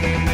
Bye.